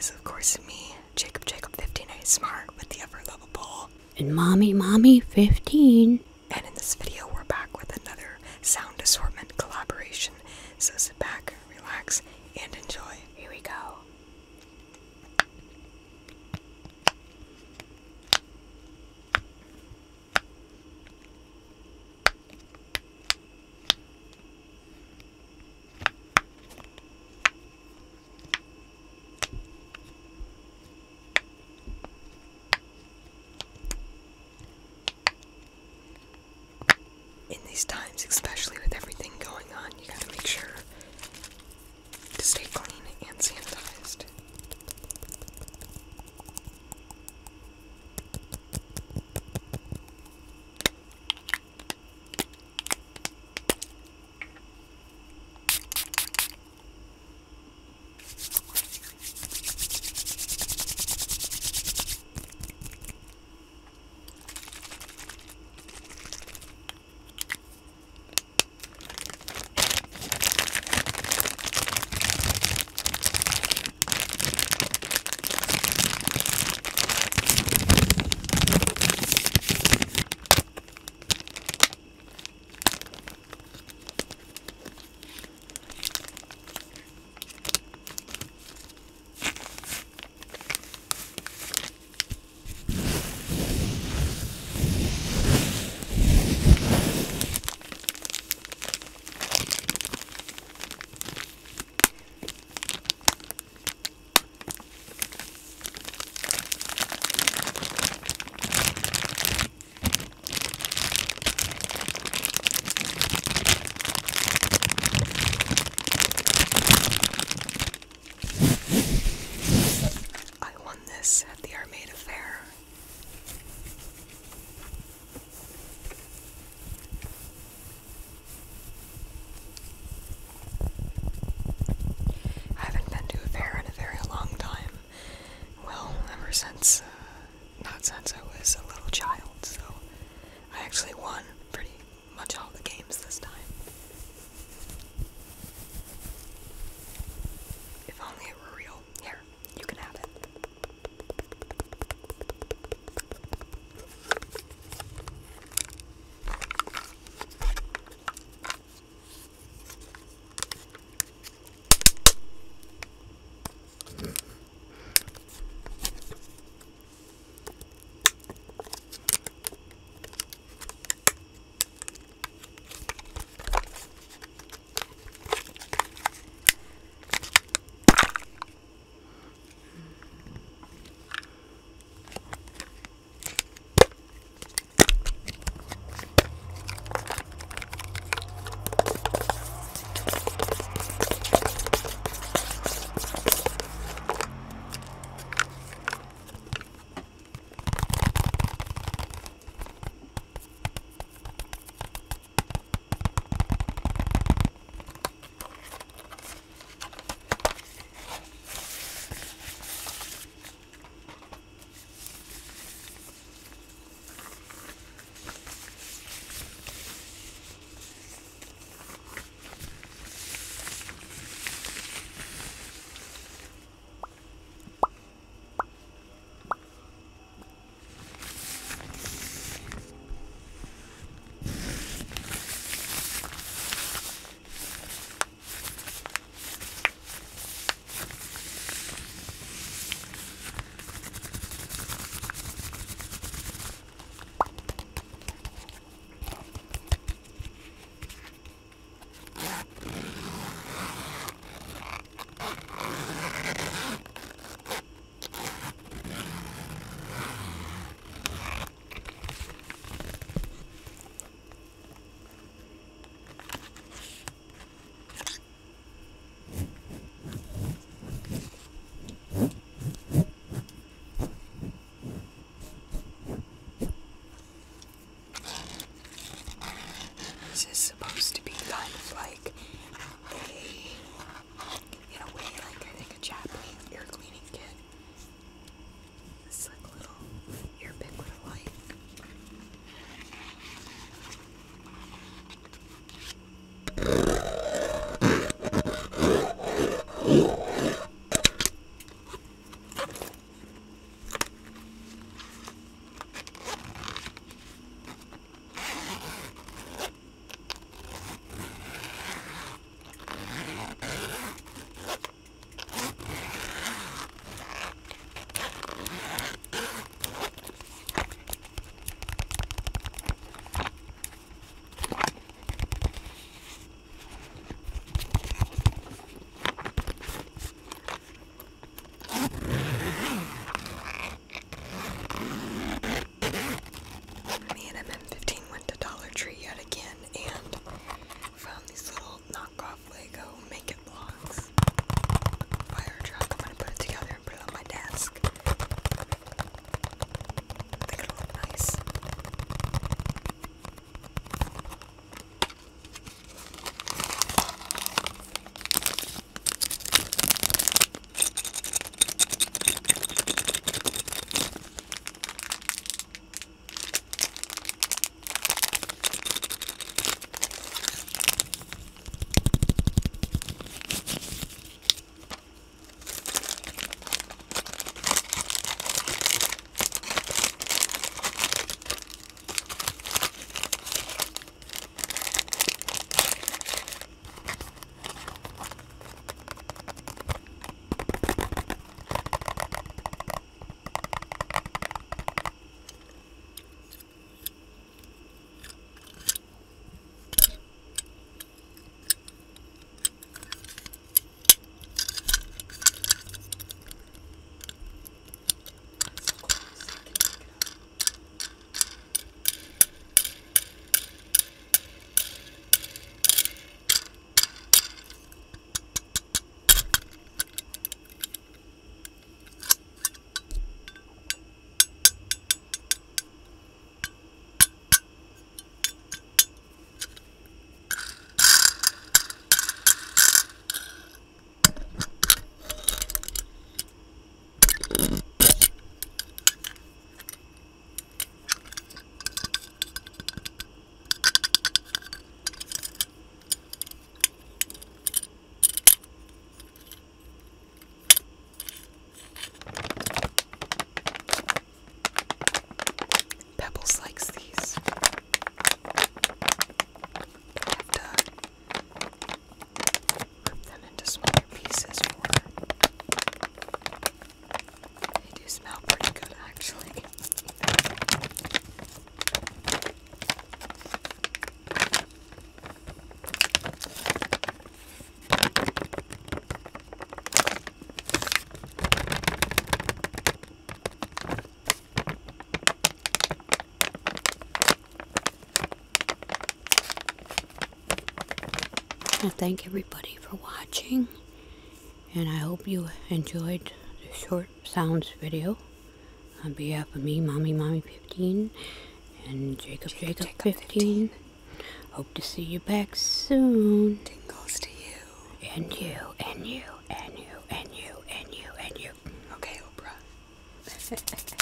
is, of course, me, Jacob Jacob 15 ASMR, with the ever lovable. And Mommy Mommy 15. And in this video, we're back with another sound assortment collaboration. So actually won pretty much all the games this time. smell pretty good actually. I thank everybody for watching, and I hope you enjoyed short sounds video on behalf of me, Mommy Mommy 15, and Jacob Jacob, Jacob 15. Hope to see you back soon. Tingles to you. And you, and you, and you, and you, and you, and you. Okay, Oprah.